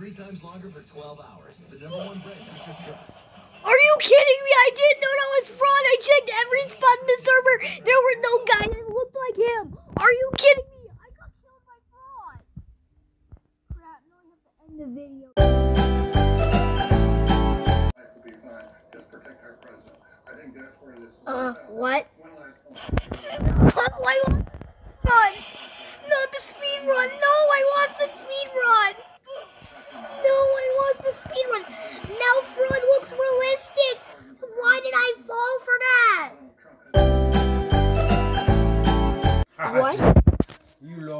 three times longer for 12 hours. The number one brand doctors trust. Are you kidding me? I didn't know that was fraud. I checked every spot in the server. There were no guys that looked like him. Are you kidding me? I got killed by fraud. Crap, now I have to end the video. Life will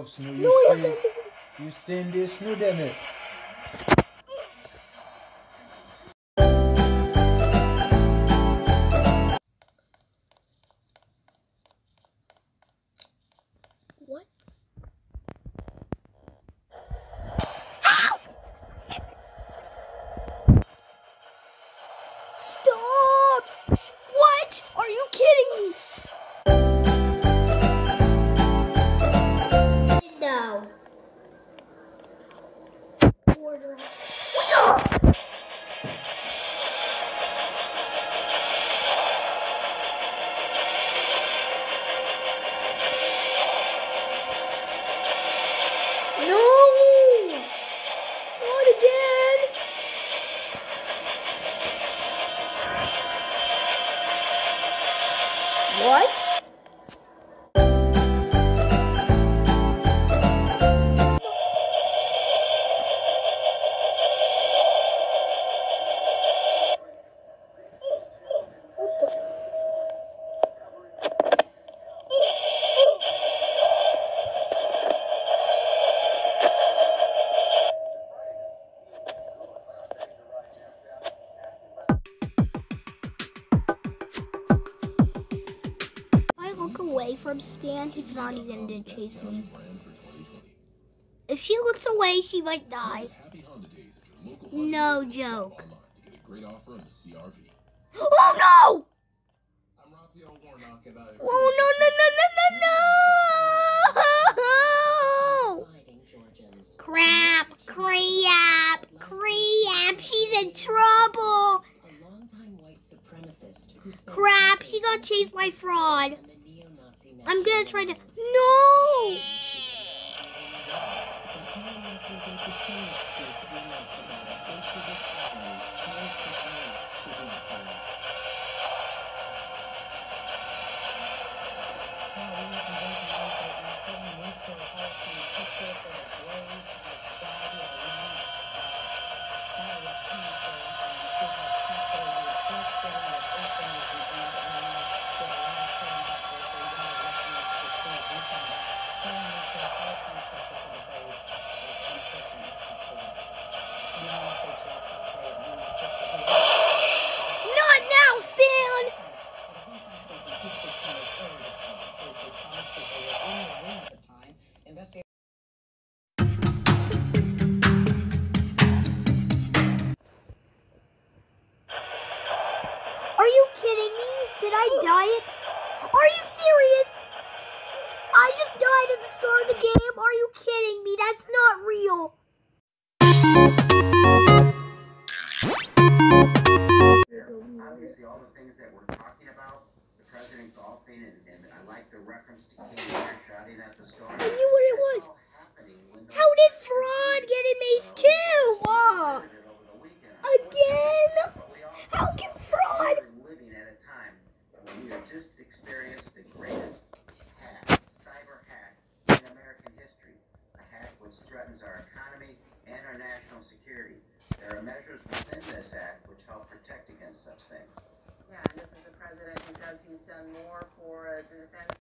You. No, You stay, you stay in the snow, damn it. What? Stop! What? Are you kidding me? What? Away from Stan, he's not even gonna chase me. If she looks away, she might die. No joke. Oh no! Oh no no no no no no! Crap! Crap! Crap! She's in trouble! Crap! She got chased by fraud. I'm gonna try to. No! Kidding me? Did I die? It? Are you serious? I just died at the start of the game. Are you kidding me? That's not real. obviously all the things that we're talking about, the president golfing, and, and I like the reference to Lear shouting at the storm. I knew what it was. That's all happening when those How did Fraud get in Maze 2? Oh, did it over the weekend. again? But we all How can Fraud? we're living at a time when we have just experienced the greatest hack, cyber hack in American history. A hack which threatens our economy and our national security. There are measures within this act which help protect against such things. Yeah, and this is the president who says he's done more for the defense